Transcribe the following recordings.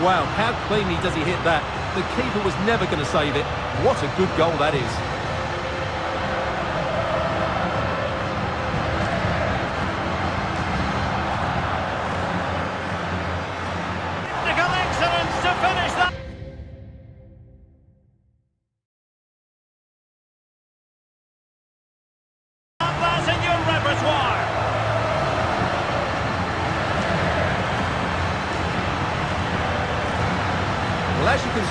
Wow, how cleanly does he hit that? The keeper was never going to save it. What a good goal that is.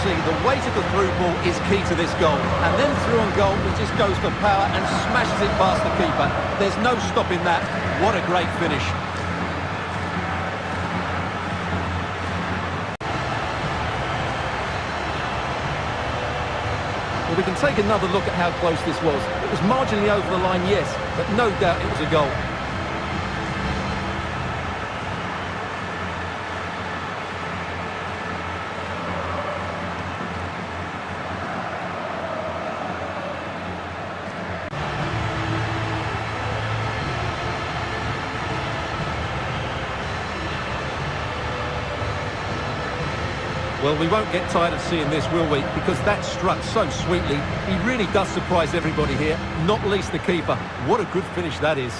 See, the weight of the through ball is key to this goal. And then through on goal, he just goes for power and smashes it past the keeper. There's no stopping that. What a great finish. Well, we can take another look at how close this was. It was marginally over the line, yes, but no doubt it was a goal. Well, we won't get tired of seeing this, will we? Because that struck so sweetly. He really does surprise everybody here, not least the keeper. What a good finish that is.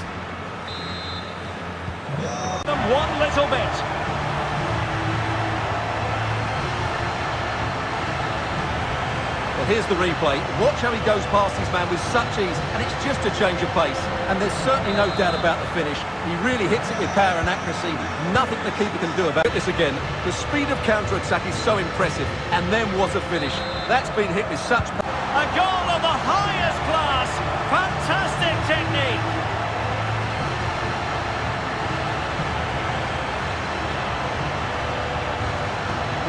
One little bit. Here's the replay. Watch how he goes past his man with such ease, and it's just a change of pace. And there's certainly no doubt about the finish. He really hits it with power and accuracy. Nothing the keeper can do about it. this again. The speed of counter-attack is so impressive. And then was a finish. That's been hit with such... A goal of the highest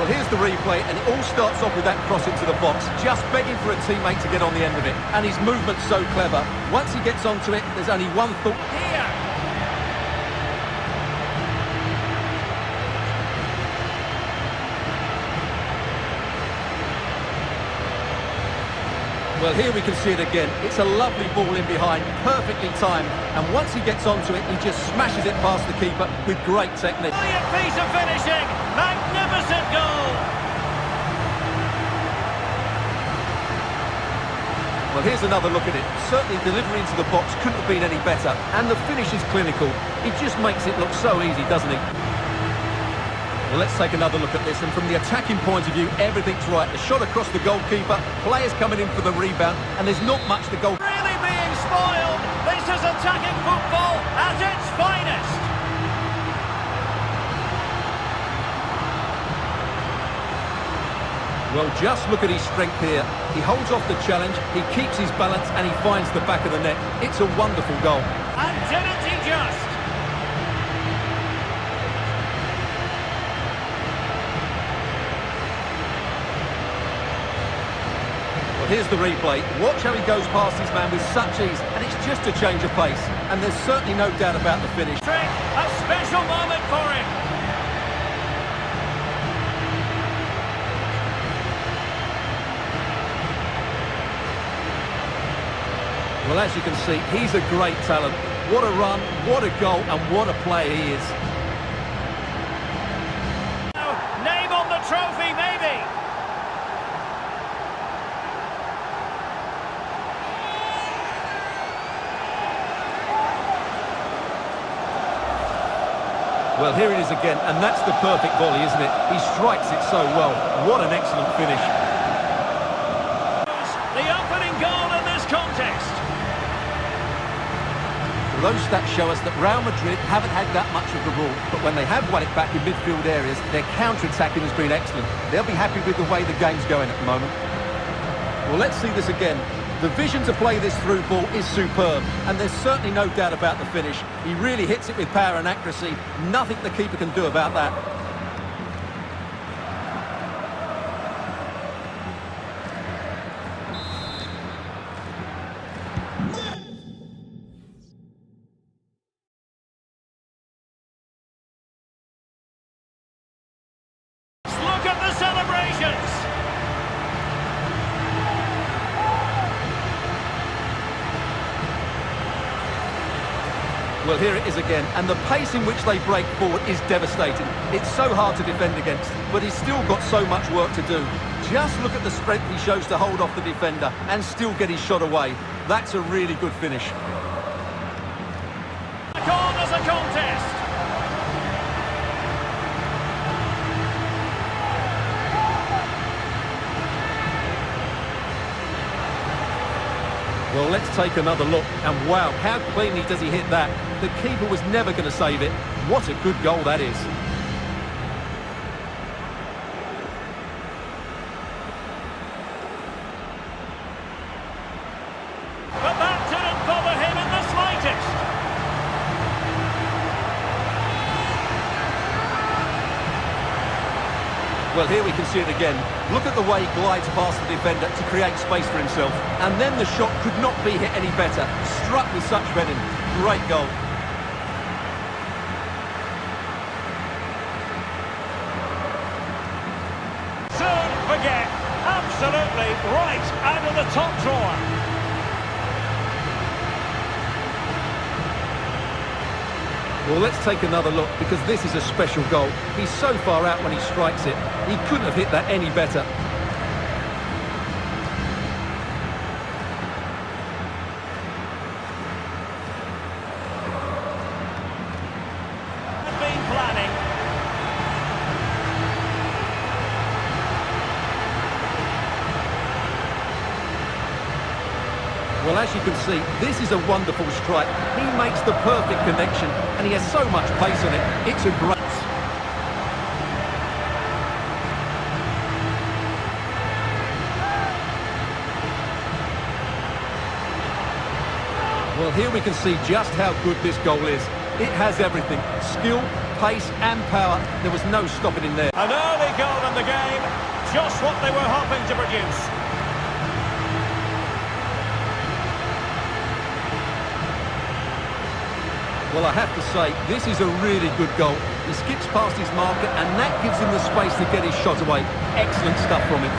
Well, here's the replay, and it all starts off with that cross into the box, just begging for a teammate to get on the end of it. And his movement's so clever. Once he gets onto it, there's only one thought... Here. Well, here we can see it again. It's a lovely ball in behind, perfectly timed. And once he gets onto it, he just smashes it past the keeper with great technique. Brilliant piece of finishing. Magnificent goal. Well, here's another look at it. Certainly delivery into the box couldn't have been any better. And the finish is clinical. He just makes it look so easy, doesn't he? Well, let's take another look at this. And from the attacking point of view, everything's right. The shot across the goalkeeper, players coming in for the rebound, and there's not much the goal... Really being spoiled. This is attacking football at its finest. Well, just look at his strength here. He holds off the challenge, he keeps his balance, and he finds the back of the net. It's a wonderful goal. And he just? Well, here's the replay. Watch how he goes past his man with such ease, and it's just a change of pace. And there's certainly no doubt about the finish. A special moment for him. Well, as you can see, he's a great talent. What a run, what a goal, and what a player he is. Name on the trophy, maybe. Well, here it is again, and that's the perfect volley, isn't it? He strikes it so well. What an excellent finish. Those stats show us that Real Madrid haven't had that much of the ball, but when they have won it back in midfield areas, their counter-attacking has been excellent. They'll be happy with the way the game's going at the moment. Well, let's see this again. The vision to play this through ball is superb, and there's certainly no doubt about the finish. He really hits it with power and accuracy. Nothing the keeper can do about that. Look at the Well, here it is again, and the pace in which they break forward is devastating. It's so hard to defend against, but he's still got so much work to do. Just look at the strength he shows to hold off the defender and still get his shot away. That's a really good finish. On as a contest. Well, let's take another look. And wow, how cleanly does he hit that? The keeper was never going to save it. What a good goal that is. But that didn't bother him in the slightest. Well, here we can see it again. Look at the way he glides past the defender to create space for himself. And then the shot could not be hit any better. Struck with such venom. Great goal. Soon forget. Absolutely right out of the top drawer. Well, let's take another look because this is a special goal. He's so far out when he strikes it. He couldn't have hit that any better. Had been planning. Well, as you can see, this is a wonderful strike. He makes the perfect connection, and he has so much pace on it. It's a great... Well, here we can see just how good this goal is. It has everything. Skill, pace and power. There was no stopping him there. An early goal in the game. Just what they were hoping to produce. Well, I have to say, this is a really good goal. He skips past his marker, and that gives him the space to get his shot away. Excellent stuff from him.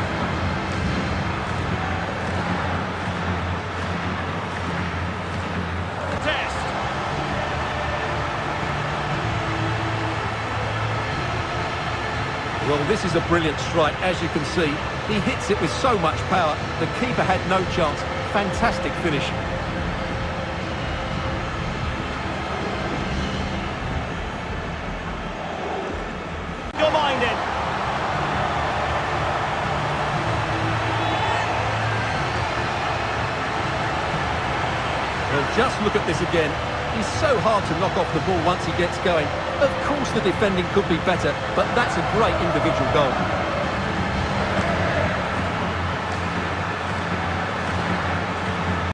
Well, this is a brilliant strike, as you can see. He hits it with so much power, the keeper had no chance. Fantastic finish. Well, just look at this again. He's so hard to knock off the ball once he gets going. Of course the defending could be better, but that's a great individual goal.